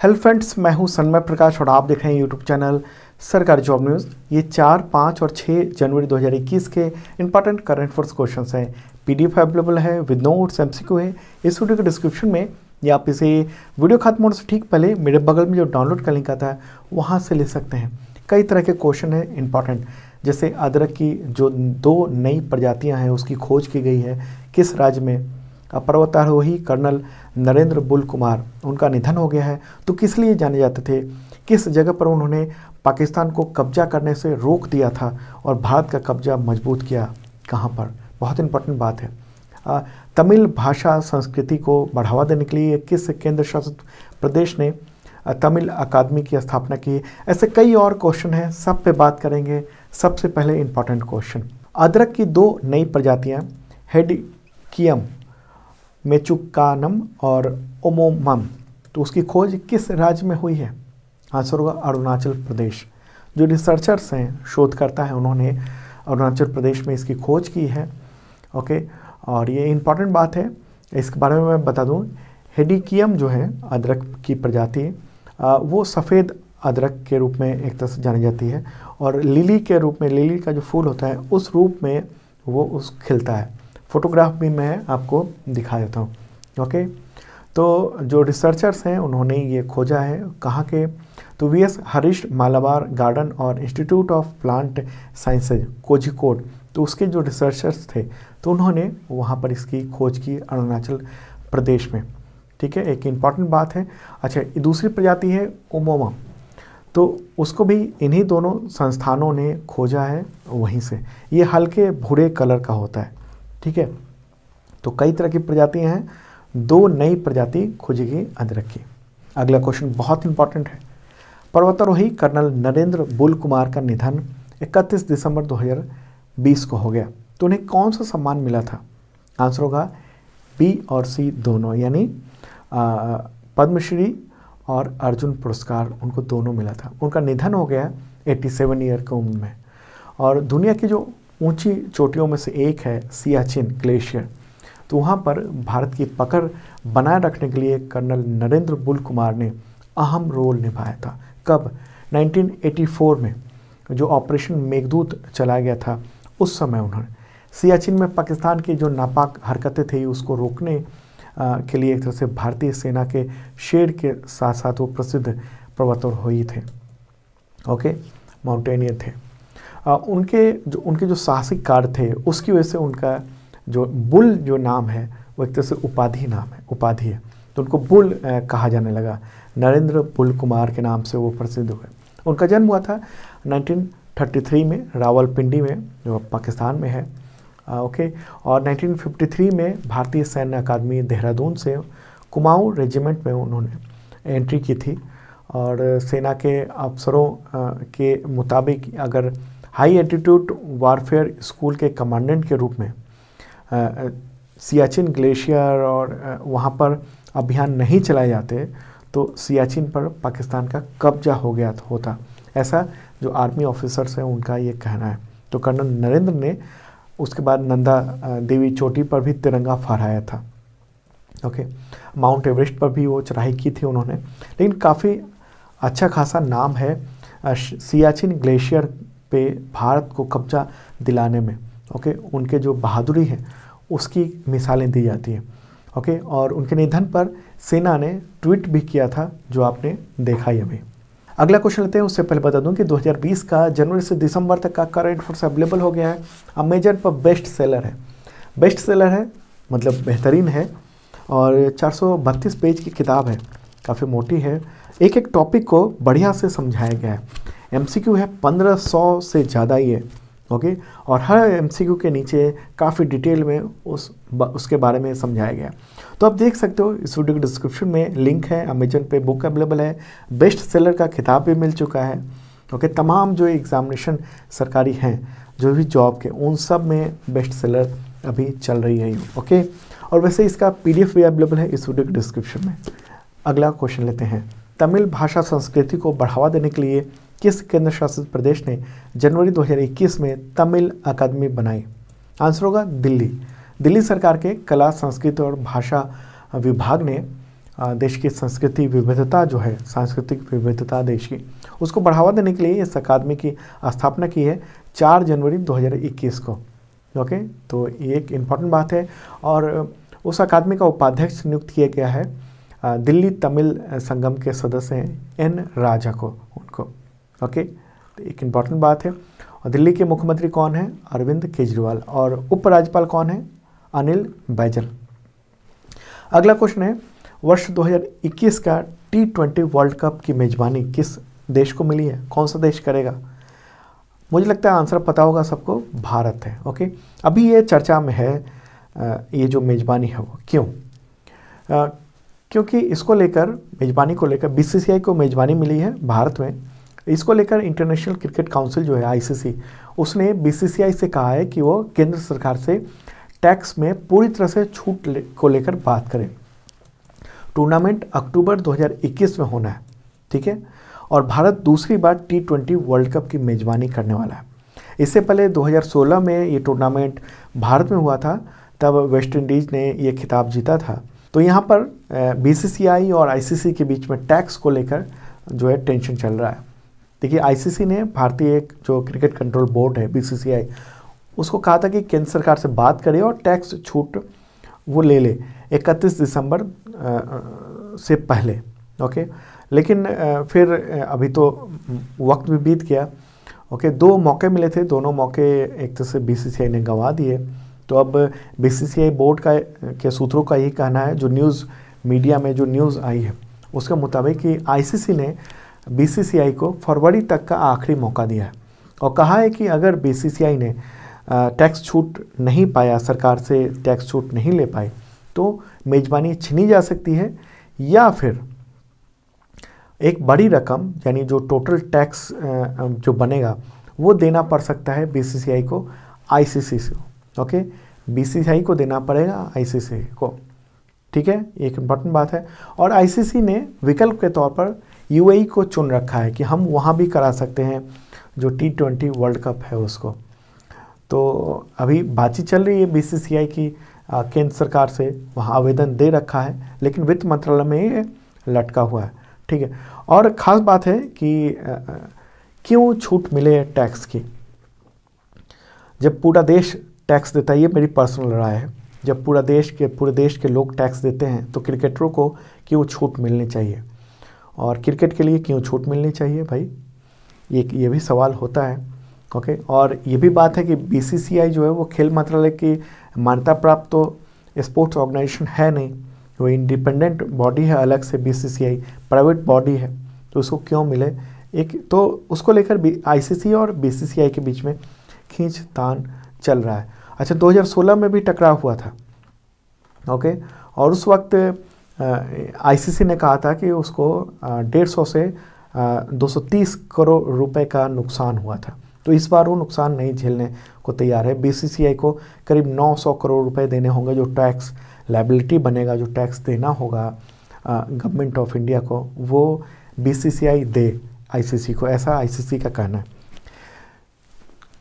Hello friends, मैं हूँ सन्मय प्रकाश और आप देख रहे हैं यूट्यूब चैनल सरकारी जॉब न्यूज़। ये चार, पाँच और छः जनवरी 2021 के इंपॉर्टेंट करंट अफेयर्स क्वेश्चन हैं। पीडीएफ अवेलेबल है विद नोट्स एमसीक्यू है। इस वीडियो के डिस्क्रिप्शन में या आप इसे वीडियो खत्म होने से ठीक पहले मेरे बगल में जो डाउनलोड का लिंक आता है, वहाँ से ले सकते हैं। कई तरह के क्वेश्चन हैं इंपॉर्टेंट जैसे अदरक की जो दो नई प्रजातियाँ हैं, उसकी खोज की गई है, किस राज्य में? पर्वतारोही कर्नल नरेंद्र बुल कुमार उनका निधन हो गया है। तो किस लिए जाने जाते थे? किस जगह पर उन्होंने पाकिस्तान को कब्जा करने से रोक दिया था और भारत का कब्जा मज़बूत किया? कहाँ पर? बहुत इंपॉर्टेंट बात है। आ, तमिल भाषा संस्कृति को बढ़ावा देने के लिए किस केंद्र शासित प्रदेश ने तमिल अकादमी की स्थापना की? ऐसे कई और क्वेश्चन हैं सब पे बात करेंगे। सबसे पहले इंपॉर्टेंट क्वेश्चन। अदरक की दो नई प्रजातियाँ हेडिकियम मेचुकानम और ओमोमम। तो उसकी खोज किस राज्य में हुई है? आंसर होगा अरुणाचल प्रदेश। जो रिसर्चर्स हैं, शोधकर्ता हैं, उन्होंने अरुणाचल प्रदेश में इसकी खोज की है। ओके? और ये इंपॉर्टेंट बात है। इसके बारे में मैं बता दूँ, हेडिकियम जो है, अदरक की प्रजाति वो सफ़ेद अदरक के रूप में एक तरह से जानी जाती है। और लिली के रूप में, लिली का जो फूल होता है, उस रूप में वो उस खिलता है। फ़ोटोग्राफ भी मैं आपको दिखा देता हूँ, ओके? तो जो रिसर्चर्स हैं, उन्होंने ये खोजा है कहाँ के? तो V S Harish Malabar garden और institute of plant sciences Kozhikode. तो उसके जो रिसर्चर्स थे तो उन्होंने वहाँ पर इसकी खोज की अरुणाचल प्रदेश में, ठीक है? एक इंपॉर्टेंट बात है। अच्छा दूसरी प्रजाति है ओमोमा। तो उसको भी इन्हीं दोनों संस्थानों ने खोजा है, वहीं से। ये हल्के भूरे कलर का होता है। ठीक है? तो कई तरह की प्रजातियाँ हैं। दो नई प्रजाति खोजी गई अदरक की अगला क्वेश्चन बहुत इंपॉर्टेंट है। पर्वतारोही कर्नल नरेंद्र बुल कुमार का निधन 31 दिसंबर 2020 को हो गया। तो उन्हें कौन सा सम्मान मिला था? आंसर होगा बी और सी दोनों। यानी पद्मश्री और अर्जुन पुरस्कार उनको दोनों मिला था। उनका निधन हो गया 87 ईयर की उम्र में। और दुनिया की जो ऊँची चोटियों में से एक है सियाचिन ग्लेशियर। तो वहाँ पर भारत की पकड़ बनाए रखने के लिए कर्नल नरेंद्र बुल कुमार ने अहम रोल निभाया था। कब? 1984 में, जो ऑपरेशन मेघदूत चलाया गया था, उस समय उन्होंने। सियाचिन में पाकिस्तान की जो नापाक हरकतें थी, उसको रोकने के लिए एक तरह से भारतीय सेना के शेर के साथ साथ वो प्रसिद्ध पर्वतारोही थे। ओके? माउंटेनियर थे। उनके जो उनके जो साहसिक कार्य थे उसकी वजह से उनका जो बुल जो नाम है वो एक तरह से उपाधि नाम है उपाधि है। तो उनको बुल कहा जाने लगा। नरेंद्र बुल कुमार के नाम से वो प्रसिद्ध हुए। उनका जन्म हुआ था 1933 में रावलपिंडी में जो पाकिस्तान में है। आ, ओके? और 1953 में भारतीय सैन्य अकादमी देहरादून से कुमाऊँ रेजिमेंट में उन्होंने एंट्री की थी। और सेना के अफसरों के मुताबिक अगर हाई एटीट्यूड वारफेयर स्कूल के कमांडेंट के रूप में सियाचिन ग्लेशियर और वहाँ पर अभियान नहीं चलाए जाते तो सियाचिन पर पाकिस्तान का कब्जा हो गया होता। ऐसा जो आर्मी ऑफिसर्स हैं, उनका ये कहना है। तो कर्नल नरेंद्र ने उसके बाद नंदा देवी चोटी पर भी तिरंगा फहराया था। ओके, माउंट एवरेस्ट पर भी वो चढ़ाई की थी उन्होंने। लेकिन काफ़ी अच्छा खासा नाम है सियाचिन ग्लेशियर पे भारत को कब्जा दिलाने में, ओके, उनके जो बहादुरी है, उसकी मिसालें दी जाती हैं, ओके, और उनके निधन पर सेना ने ट्वीट भी किया था, जो आपने देखा ही अभी। अगला क्वेश्चन लेते हैं, उससे पहले बता दूँ कि 2020 का जनवरी से दिसंबर तक का करंट फोर्स अवेलेबल हो गया है। अमेजन पर बेस्ट सेलर है। बेस्ट सेलर है मतलब बेहतरीन है, और 432 पेज की किताब है, काफ़ी मोटी है। एक एक टॉपिक को बढ़िया से समझाया गया है। एमसीक्यू है, पंद्रह सौ से ज़्यादा ही है ओके और हर एमसीक्यू के नीचे काफ़ी डिटेल में उस उसके बारे में समझाया गया। तो आप देख सकते हो, इस वीडियो के डिस्क्रिप्शन में लिंक है अमेजन पे बुक अवेलेबल है बेस्ट सेलर का खिताब भी मिल चुका है ओके तमाम जो एग्ज़ामिनेशन सरकारी हैं, जो भी जॉब के, उन सब में बेस्ट सेलर अभी चल रही है ओके और वैसे इसका पीडीएफ भी अवेलेबल है इस वीडियो के डिस्क्रिप्शन में। अगला क्वेश्चन लेते हैं। तमिल भाषा संस्कृति को बढ़ावा देने के लिए किस केंद्र शासित प्रदेश ने जनवरी 2021 में तमिल अकादमी बनाई। आंसर होगा दिल्ली। दिल्ली सरकार के कला, संस्कृति और भाषा विभाग ने देश की संस्कृति विविधता जो है, सांस्कृतिक विविधता देश की, उसको बढ़ावा देने के लिए इस अकादमी की स्थापना की है चार जनवरी 2021 को। ओके? तो ये एक इंपॉर्टेंट बात है और उस अकादमी का उपाध्यक्ष नियुक्त किया गया है दिल्ली तमिल संगम के सदस्य हैं एन राजा को। ओके तो एक इंपॉर्टेंट बात है। और दिल्ली के मुख्यमंत्री कौन है? अरविंद केजरीवाल। और उपराज्यपाल कौन है? अनिल बैजल। अगला क्वेश्चन है, वर्ष 2021 का टी ट्वेंटी वर्ल्ड कप की मेज़बानी किस देश को मिली है? कौन सा देश करेगा? मुझे लगता है आंसर पता होगा सबको, भारत है। ओके अभी ये चर्चा में है ये जो मेज़बानी है वो। क्यों? क्योंकि इसको लेकर, मेज़बानी को लेकर बीसीसीआई को मेज़बानी मिली है भारत में। इसको लेकर इंटरनेशनल क्रिकेट काउंसिल जो है आईसीसी उसने बीसीसीआई से कहा है कि वो केंद्र सरकार से टैक्स में पूरी तरह से छूट ले, को लेकर बात करें। टूर्नामेंट अक्टूबर 2021 में होना है ठीक है? और भारत दूसरी बार टी ट्वेंटी वर्ल्ड कप की मेज़बानी करने वाला है। इससे पहले 2016 में ये टूर्नामेंट भारत में हुआ था तब वेस्ट इंडीज़ ने ये खिताब जीता था। तो यहाँ पर बीसीसीआई और आईसीसी के बीच में टैक्स को लेकर जो है टेंशन चल रहा है। देखिए आईसीसी ने भारतीय एक जो क्रिकेट कंट्रोल बोर्ड है बीसीसीआई उसको कहा था कि केंद्र सरकार से बात करे और टैक्स छूट वो ले ले इकतीस दिसंबर से पहले ओके लेकिन फिर अभी तो वक्त भी बीत गया ओके दो मौके मिले थे, दोनों मौके एक तरह से बीसीसीआई ने गंवा दिए। तो अब बीसीसीआई बोर्ड का, के सूत्रों का यही कहना है, जो न्यूज़ मीडिया में जो न्यूज़ आई है, उसके मुताबिक कि आईसीसी ने बीसीसीआई को फरवरी तक का आखिरी मौका दिया है। और कहा है कि अगर बीसीसीआई ने टैक्स छूट नहीं पाया, सरकार से टैक्स छूट नहीं ले पाई तो मेज़बानी छीनी जा सकती है या फिर एक बड़ी रकम, यानी जो टोटल टैक्स जो बनेगा, वो देना पड़ सकता है बीसीसीआई को, आईसीसी से। ओके? बीसीसीआई को देना पड़ेगा आईसीसी को। ठीक है? एक इंपॉर्टेंट बात है। और आईसीसी ने विकल्प के तौर पर यूएई को चुन रखा है कि हम वहाँ भी करा सकते हैं जो टी ट्वेंटी वर्ल्ड कप है उसको। तो अभी बातचीत चल रही है बीसीसीआई की केंद्र सरकार से, वहाँ आवेदन दे रखा है, लेकिन वित्त मंत्रालय में ये लटका हुआ है। ठीक है, और ख़ास बात है कि क्यों छूट मिले टैक्स की? जब पूरा देश टैक्स देता है, ये मेरी पर्सनल राय है। जब पूरा देश के, पूरे देश के लोग टैक्स देते हैं तो क्रिकेटरों को क्यों छूट मिलनी चाहिए? और क्रिकेट के लिए क्यों छूट मिलनी चाहिए भाई? ये ये भी सवाल होता है ओके और ये भी बात है कि बीसीसीआई जो है वो खेल मंत्रालय की मान्यता प्राप्त तो स्पोर्ट्स ऑर्गेनाइजेशन है नहीं। वो इंडिपेंडेंट बॉडी है, अलग से बीसीसीआई प्राइवेट बॉडी है तो उसको क्यों मिले? एक तो उसको लेकर आईसीसी और बीसीसीआई के बीच में खींच तान चल रहा है। अच्छा 2016 में भी टकराव हुआ था ओके और उस वक्त आईसीसी ने कहा था कि उसको डेढ़ सौ से दो सौ तीस करोड़ रुपए का नुकसान हुआ था। तो इस बार वो नुकसान नहीं झेलने को तैयार है। बीसीसीआई को करीब 900 करोड़ रुपए देने होंगे जो टैक्स लाइबिलिटी बनेगा, जो टैक्स देना होगा गवर्नमेंट ऑफ़ इंडिया को। वो बीसीसीआई दे आईसीसी को। ऐसा आईसीसी का कहना है।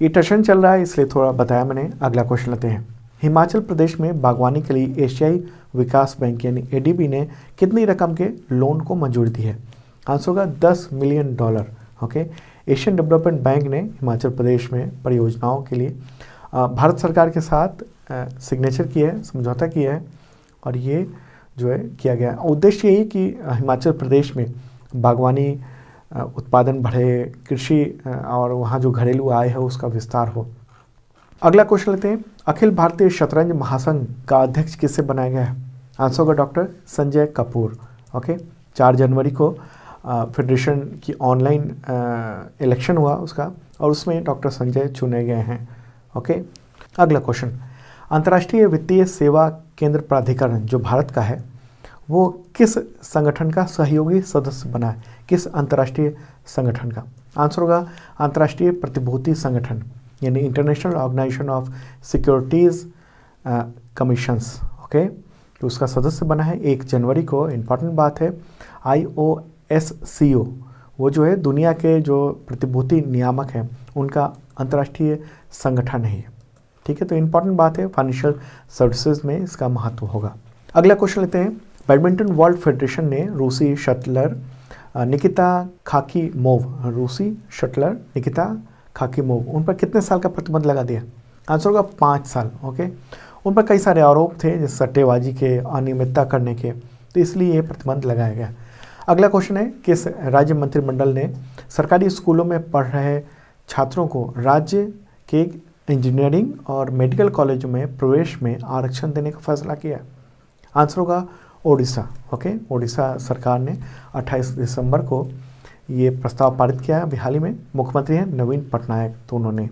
ये टशन चल रहा है, इसलिए थोड़ा बताया मैंने। अगला क्वेश्चन लेते हैं। हिमाचल प्रदेश में बागवानी के लिए एशियाई विकास बैंक यानी एडीबी ने कितनी रकम के लोन को मंजूरी दी है? आंसर होगा दस million dollar, okay? Asian development bank ने हिमाचल प्रदेश में परियोजनाओं के लिए भारत सरकार के साथ सिग्नेचर किया है, समझौता किया है, और ये जो है किया गया उद्देश्य यही कि हिमाचल प्रदेश में बागवानी उत्पादन बढ़े, कृषि और वहाँ जो घरेलू आय है उसका विस्तार हो। अगला क्वेश्चन लेते हैं। अखिल भारतीय शतरंज महासंघ का अध्यक्ष किससे बनाया गया है? आंसर होगा डॉक्टर संजय कपूर। ओके? चार जनवरी को फेडरेशन की ऑनलाइन इलेक्शन हुआ उसका और उसमें डॉक्टर संजय चुने गए हैं। ओके? अगला क्वेश्चन। अंतर्राष्ट्रीय वित्तीय सेवा केंद्र प्राधिकरण जो भारत का है, वो किस संगठन का सहयोगी सदस्य बना है? किस अंतर्राष्ट्रीय संगठन का? आंसर होगा, अंतर्राष्ट्रीय प्रतिभूति संगठन। यानी international organisation of securities commissions okay तो उसका सदस्य बना है एक जनवरी को इंपॉर्टेंट बात है आई ओ एस सी ओ वो जो है दुनिया के जो प्रतिभूति नियामक हैं, उनका अंतर्राष्ट्रीय संगठन है ठीक है? तो इंपॉर्टेंट बात है फाइनेंशियल सर्विसेज़ में इसका महत्व होगा। अगला क्वेश्चन लेते हैं। बैडमिंटन वर्ल्ड फेडरेशन ने रूसी शटलर निकिता खाकी मोव रूसी शटलर निकिता खाकी मोव। उन पर कितने साल का प्रतिबंध लगा दिया? आंसर होगा पाँच साल, ओके? उन पर कई सारे आरोप थे जैसे सट्टेबाजी के, अनियमितता करने के तो इसलिए ये प्रतिबंध लगाया गया। अगला क्वेश्चन है, किस राज्य मंत्रिमंडल ने सरकारी स्कूलों में पढ़ रहे छात्रों को राज्य के इंजीनियरिंग और मेडिकल कॉलेज में प्रवेश में आरक्षण देने का फैसला किया? आंसर होगा ओडिशा, ओके? ओडिशा सरकार ने 28 दिसंबर को ये प्रस्ताव पारित किया अभी हाल ही में मुख्यमंत्री हैं नवीन पटनायक तो उन्होंने।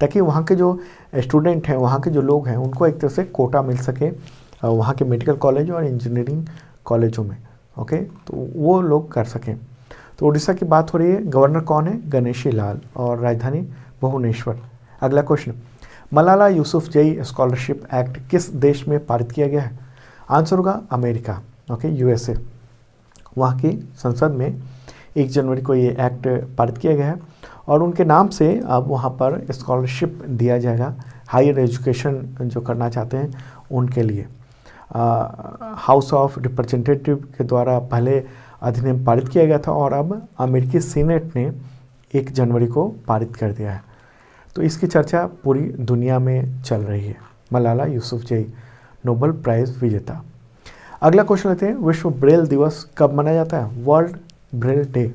ताकि वहाँ के जो स्टूडेंट हैं, वहाँ के जो लोग हैं, उनको एक तरह से कोटा मिल सके वहाँ के मेडिकल कॉलेज और इंजीनियरिंग कॉलेजों में ओके तो वो लोग कर सकें। तो उड़ीसा की बात हो रही है, गवर्नर कौन है? गणेशी लाल और राजधानी भुवनेश्वर। अगला क्वेश्चन मलाला यूसुफ जई स्कॉलरशिप एक्ट किस देश में पारित किया गया है? आंसर होगा अमेरिका ओके यूएसए वहाँ की संसद में एक जनवरी को ये एक्ट पारित किया गया है और उनके नाम से अब वहाँ पर स्कॉलरशिप दिया जाएगा, हायर एजुकेशन जो करना चाहते हैं उनके लिए। हाउस ऑफ़ रिप्रेजेंटेटिव के द्वारा पहले अधिनियम पारित किया गया था और अब अमेरिकी सीनेट ने एक जनवरी को पारित कर दिया है। तो इसकी चर्चा पूरी दुनिया में चल रही है। मलाला यूसुफ जई नोबल प्राइज़ विजेता। अगला क्वेश्चन लेते हैं, विश्व ब्रेल दिवस कब मनाया जाता है? वर्ल्ड ब्रेल डे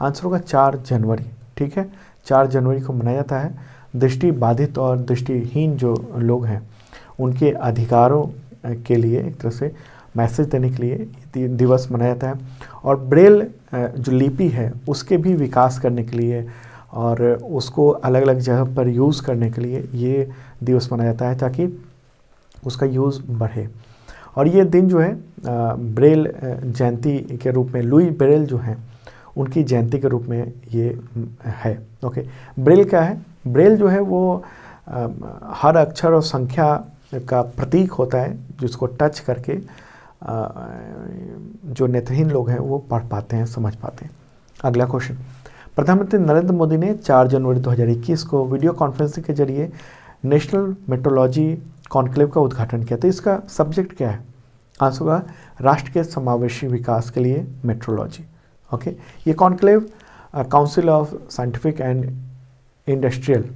आंसर होगा चार जनवरी, ठीक है? चार जनवरी को मनाया जाता है। दृष्टि बाधित और दृष्टिहीन जो लोग हैं, उनके अधिकारों के लिए एक तरह से मैसेज देने के लिए दिवस मनाया जाता है। और ब्रेल जो लिपि है, उसके भी विकास करने के लिए और उसको अलग अलग जगह पर यूज़ करने के लिए ये दिवस मनाया जाता है ताकि उसका यूज़ बढ़े। और ये दिन जो है ब्रेल जयंती के रूप में, लुई ब्रेल जो हैं, उनकी जयंती के रूप में ये है। ओके, ब्रेल क्या है? ब्रेल जो है वो हर अक्षर और संख्या का प्रतीक होता है, जिसको टच करके जो नेत्रहीन लोग हैं वो पढ़ पाते हैं, समझ पाते हैं। अगला क्वेश्चन प्रधानमंत्री नरेंद्र मोदी ने 4 जनवरी 2021 को वीडियो कॉन्फ्रेंसिंग के ज़रिए नेशनल मेट्रोलॉजी कॉन्क्लेव का उद्घाटन किया। तो इसका सब्जेक्ट क्या है? आंसर होगा, राष्ट्र के समावेशी विकास के लिए मेट्रोलॉजी ओके ये conclave council of scientific and industrial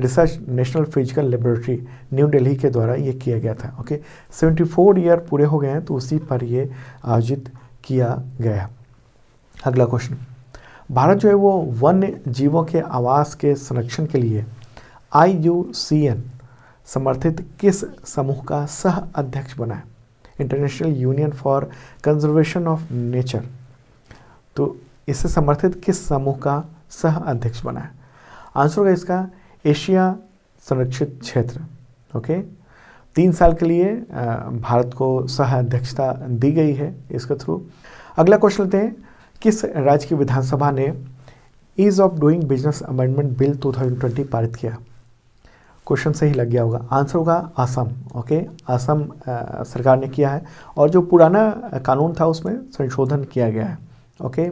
research national physical laboratory new Delhi के द्वारा ये किया गया था। ओके सेवेंटी फोर ईयर पूरे हो गए हैं तो उसी पर ये आयोजित किया गया। अगला क्वेश्चन भारत जो है वो वन्य जीवों के आवास के संरक्षण के लिए आई यू सी एन समर्थित किस समूह का सह अध्यक्ष बना है? International union for conservation of nature तो इससे समर्थित किस समूह का सह अध्यक्ष बना है? आंसर होगा इसका एशिया संरक्षित क्षेत्र ओके तीन साल के लिए भारत को सह अध्यक्षता दी गई है इसके थ्रू। अगला क्वेश्चन लेते हैं, किस राज्य की विधानसभा ने ease of doing business amendment bill 2020 पारित किया? क्वेश्चन सही लग गया होगा। आंसर होगा असम ओके असम सरकार ने किया है और जो पुराना कानून था उसमें संशोधन किया गया है ओके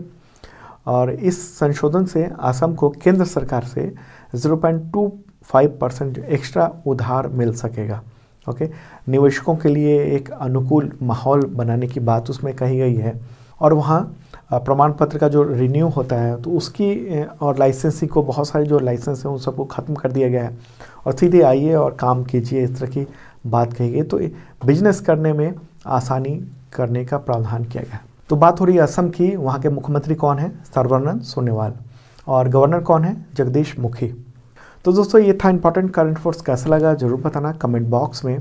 और इस संशोधन से असम को केंद्र सरकार से 0.25 परसेंट एक्स्ट्रा उधार मिल सकेगा ओके निवेशकों के लिए एक अनुकूल माहौल बनाने की बात उसमें कही गई है और वहाँ प्रमाण पत्र का जो रिन्यू होता है तो उसकी और लाइसेंसिंग को बहुत सारे जो लाइसेंस हैं, उन सबको ख़त्म कर दिया गया है। और सीधे आइए और काम कीजिए, इस तरह की बात कही गई। तो बिज़नेस करने में आसानी करने का प्रावधान किया गया। तो बात हो रही है असम की, वहाँ के मुख्यमंत्री कौन है? सर्वानंद सोनेवाल। और गवर्नर कौन है? जगदीश मुखी। तो दोस्तों, ये था इंपॉर्टेंट करंट फोर्स कैसा लगा, ज़रूर बताना कमेंट बॉक्स में।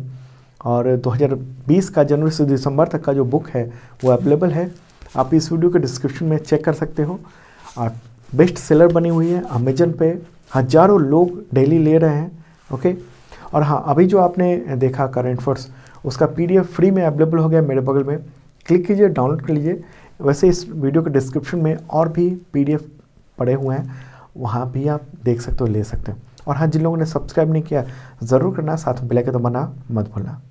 और 2020 का जनवरी से दिसंबर तक का जो बुक है, वो अवेलेबल है। आप इस वीडियो के डिस्क्रिप्शन में चेक कर सकते हो। बेस्ट सेलर बनी हुई है अमेजन पे। हज़ारों लोग डेली ले रहे हैं ओके और हाँ अभी जो आपने देखा करेंट अफेयर्स उसका पीडीएफ फ्री में अवेलेबल हो गया मेरे बगल में। क्लिक कीजिए डाउनलोड कर लीजिए। वैसे इस वीडियो के डिस्क्रिप्शन में और भी पीडीएफ पड़े हुए हैं। वहाँ भी आप देख सकते हो, ले सकते हो। और हाँ जिन लोगों ने सब्सक्राइब नहीं किया, ज़रूर करना, साथ में बेल आइकन दबाना मत भूलना।